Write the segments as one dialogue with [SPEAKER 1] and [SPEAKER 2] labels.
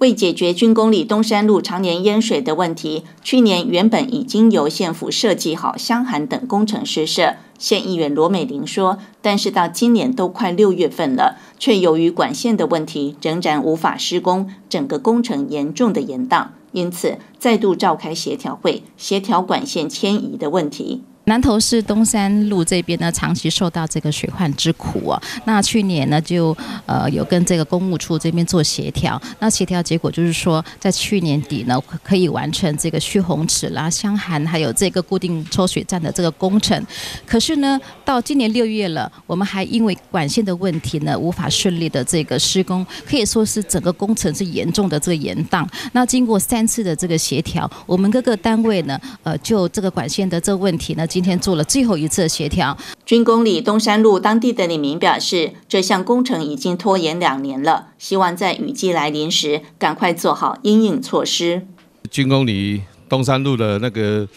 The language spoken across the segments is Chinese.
[SPEAKER 1] 为解决军工里东山路常年淹水的问题，去年原本已经由县府设计好箱涵等工程施设。县议员罗美玲说，但是到今年都快六月份了，却由于管线的问题，仍然无法施工，整个工程严重的延宕，因此再度召开协调会，协调管线迁移的问题。
[SPEAKER 2] 南投市东山路这边呢，长期受到这个水患之苦啊。那去年呢，就呃有跟这个公务处这边做协调。那协调结果就是说，在去年底呢，可以完成这个蓄洪池啦、箱涵还有这个固定抽水站的这个工程。可是呢，到今年六月了，我们还因为管线的问题呢，无法顺利的这个施工，可以说是整个工程是严重的这个延宕。那经过三次的这个协调，我们各个单位呢，呃，就这个管线的这个问题呢。今天做了最后一次协调。
[SPEAKER 1] 军工里东山路当地的李明表示，这项工程已经拖延两年了，希望在雨季来临时赶快做好应应措施。
[SPEAKER 3] 军工里东山路的那个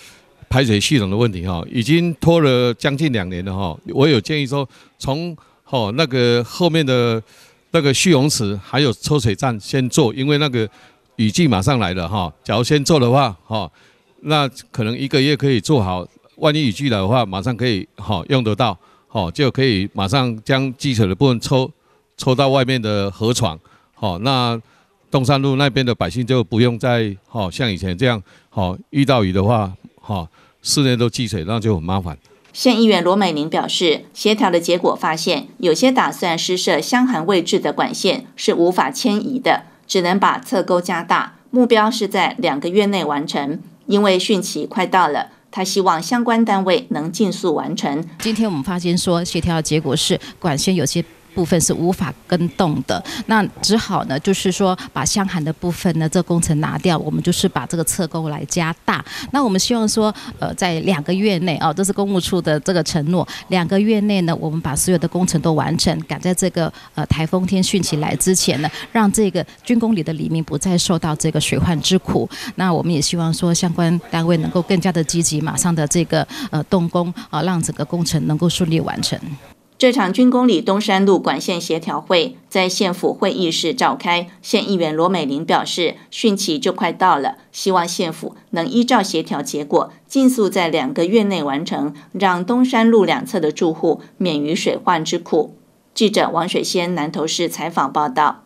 [SPEAKER 3] 排水系统的问题哈，已经拖了将近两年了哈。我有建议说，从哦那个后面的那个蓄洪池还有抽水站先做，因为那个雨季马上来了哈。假如先做的话哈，那可能一个月可以做好。万一雨季来的话，马上可以好用得到，好就可以马上将积水的部分抽抽到外面的河床，好那东山路那边的百姓就不用再好像以前这样，好遇到雨的话，好室内都积水，那就很麻烦。
[SPEAKER 1] 县议员罗美玲表示，协调的结果发现，有些打算施设箱涵位置的管线是无法迁移的，只能把侧沟加大，目标是在两个月内完成，因为汛期快到了。他希望相关单位能尽速完成。
[SPEAKER 2] 今天我们发现说，协调的结果是管线有些。部分是无法跟动的，那只好呢，就是说把箱涵的部分呢，这工程拿掉，我们就是把这个侧沟来加大。那我们希望说，呃，在两个月内啊，这是公务处的这个承诺，两个月内呢，我们把所有的工程都完成，赶在这个呃台风天汛期来之前呢，让这个军工里的黎明不再受到这个水患之苦。那我们也希望说，相关单位能够更加的积极，马上的这个呃动工啊，让整个工程能够顺利完成。
[SPEAKER 1] 这场军工里东山路管线协调会在县府会议室召开，县议员罗美玲表示，汛期就快到了，希望县府能依照协调结果，尽速在两个月内完成，让东山路两侧的住户免于水患之苦。记者王水仙南投市采访报道。